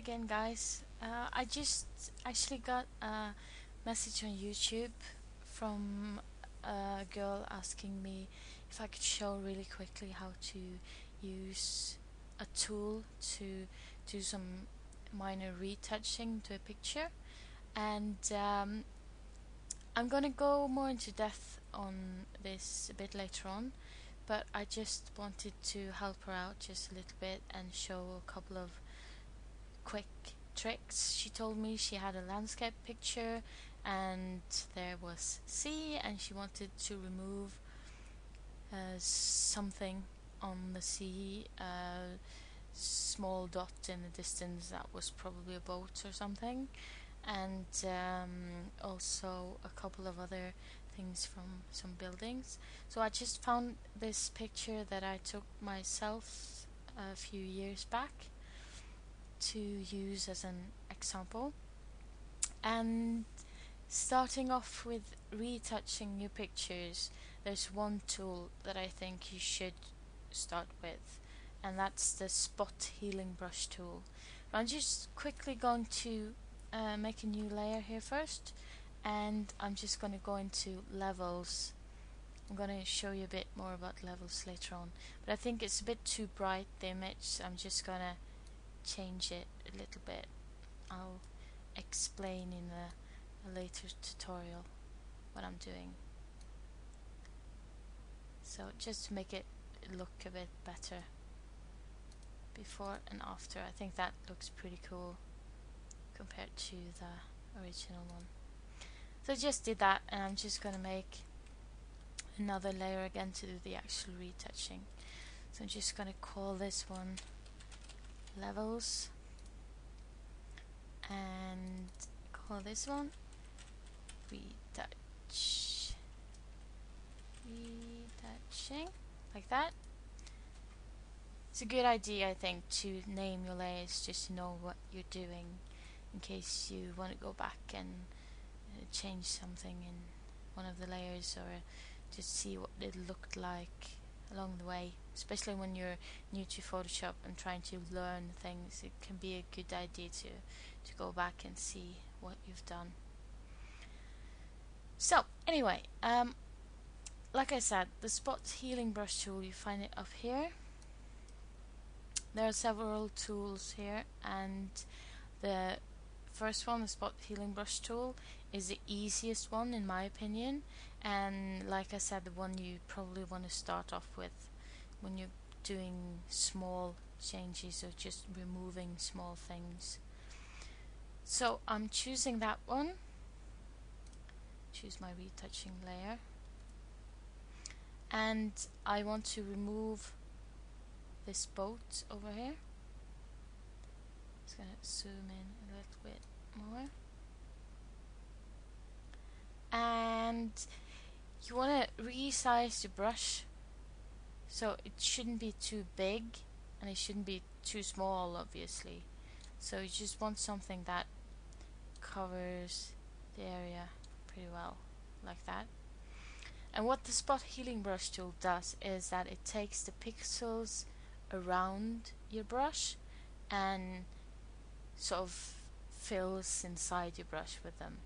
again guys. Uh, I just actually got a message on YouTube from a girl asking me if I could show really quickly how to use a tool to do some minor retouching to a picture and um, I'm gonna go more into depth on this a bit later on but I just wanted to help her out just a little bit and show a couple of quick tricks. She told me she had a landscape picture and there was sea and she wanted to remove uh, something on the sea, a small dot in the distance that was probably a boat or something and um, also a couple of other things from some buildings. So I just found this picture that I took myself a few years back to use as an example. And starting off with retouching your pictures, there's one tool that I think you should start with, and that's the spot healing brush tool. I'm just quickly going to uh, make a new layer here first and I'm just going to go into levels I'm going to show you a bit more about levels later on but I think it's a bit too bright the image so I'm just going to change it a little bit. I'll explain in a, a later tutorial what I'm doing. So just to make it look a bit better. Before and after I think that looks pretty cool compared to the original one. So I just did that and I'm just going to make another layer again to do the actual retouching. So I'm just going to call this one levels. And call this one retouch. Retouching like that. It's a good idea I think to name your layers just to know what you're doing in case you want to go back and uh, change something in one of the layers or just see what it looked like along the way especially when you're new to Photoshop and trying to learn things it can be a good idea to to go back and see what you've done. So anyway um, like I said the spot healing brush tool you find it up here. There are several tools here and the first one the spot healing brush tool is the easiest one in my opinion. And like I said the one you probably want to start off with when you're doing small changes or just removing small things. So I'm choosing that one. Choose my retouching layer. And I want to remove this boat over here. Just gonna zoom in a little bit more. And you want to resize the brush so it shouldn't be too big and it shouldn't be too small obviously. So you just want something that covers the area pretty well like that. And what the spot healing brush tool does is that it takes the pixels around your brush and sort of fills inside your brush with them.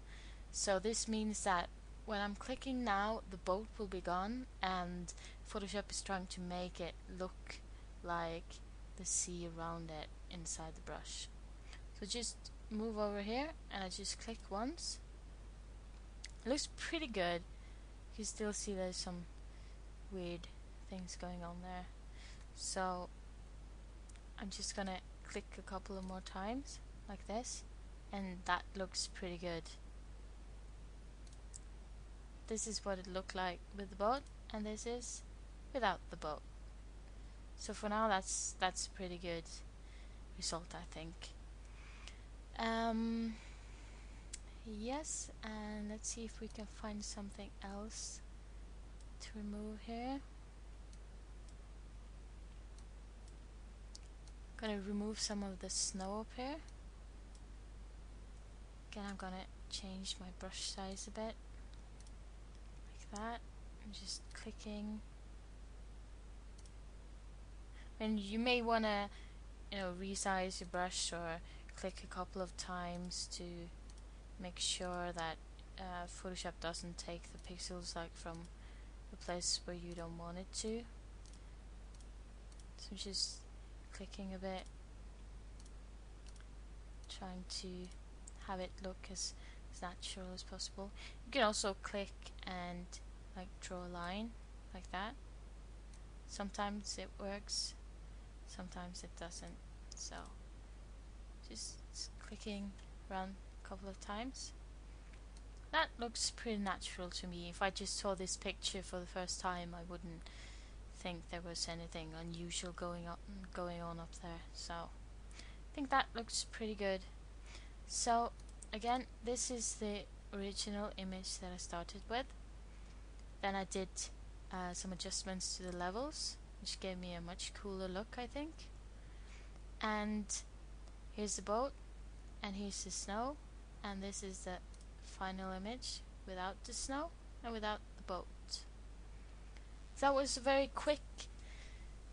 So this means that when I'm clicking now, the boat will be gone and Photoshop is trying to make it look like the sea around it inside the brush. So just move over here and I just click once. It looks pretty good. You can still see there's some weird things going on there. So I'm just gonna click a couple of more times like this and that looks pretty good this is what it looked like with the boat and this is without the boat. So for now that's that's pretty good result I think. Um, yes and let's see if we can find something else to remove here. Gonna remove some of the snow up here. Again I'm gonna change my brush size a bit. Like that. I'm just clicking. And you may want to, you know, resize your brush or click a couple of times to make sure that uh, Photoshop doesn't take the pixels like from the place where you don't want it to. So just clicking a bit. Trying to have it look as, as natural as possible. You can also click and like draw a line like that. Sometimes it works sometimes it doesn't so just clicking around a couple of times. That looks pretty natural to me. If I just saw this picture for the first time I wouldn't think there was anything unusual going on going on up there so I think that looks pretty good. So again this is the original image that I started with. Then I did uh, some adjustments to the levels which gave me a much cooler look I think. And here's the boat and here's the snow and this is the final image without the snow and without the boat. That was a very quick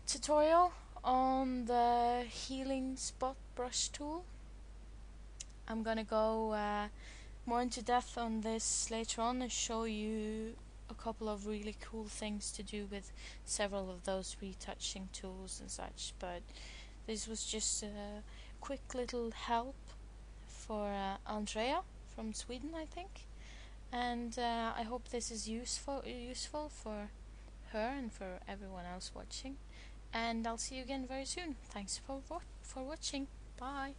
tutorial on the healing spot brush tool. I'm gonna go uh, more into depth on this later on and show you a couple of really cool things to do with several of those retouching tools and such but this was just a quick little help for uh, Andrea from Sweden I think. And uh, I hope this is useful useful for her and for everyone else watching. And I'll see you again very soon. Thanks for for watching. Bye